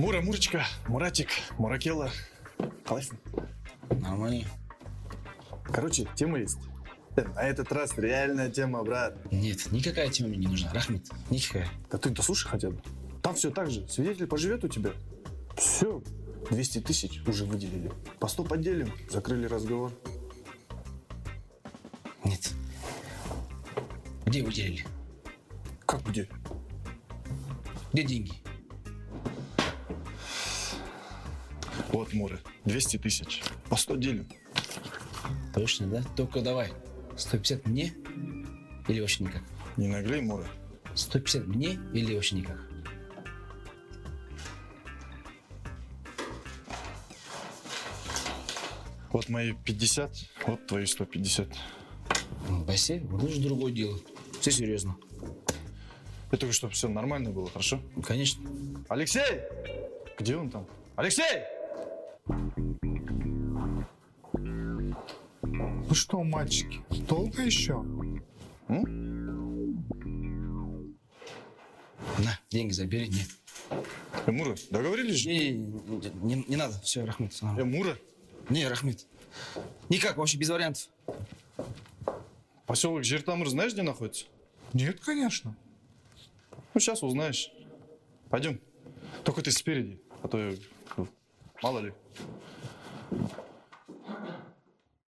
Мура, Мурочка, Муратик, Муракела. Классно. Нормально. Короче, тема есть. На этот раз реальная тема, брат. Нет, никакая тема мне не нужна. Рахмет, никакая. Да ты дослушай хотя бы. Там все так же. Свидетель поживет у тебя. Все. 200 тысяч уже выделили. По 100 поделим. Закрыли разговор. Нет. Где выделили? Как где? Где деньги? Вот, Мура, 200 тысяч. По 100 делим. Точно, да? Только давай. 150 мне или вообще никак? Не наглей, Мура. 150 мне или вообще никак? Вот мои 50, вот твои 150. Ну, Бассейн, вот это же другое дело. Все серьезно. Я только чтобы все нормально было, хорошо? Ну, конечно. Алексей! Где он там? Алексей! Ну что, мальчики, долго еще? На, деньги забери. Нет. Э, Мура, договорились же? Не, не, не, не надо. Все, Рахмет. всё Э, нормально. Мура, Не, Рахмет. Никак, вообще без вариантов. поселок Жертамыр знаешь, где находится? Нет, конечно. Ну, сейчас узнаешь. Пойдем. Только ты спереди, а то я, ну, мало ли.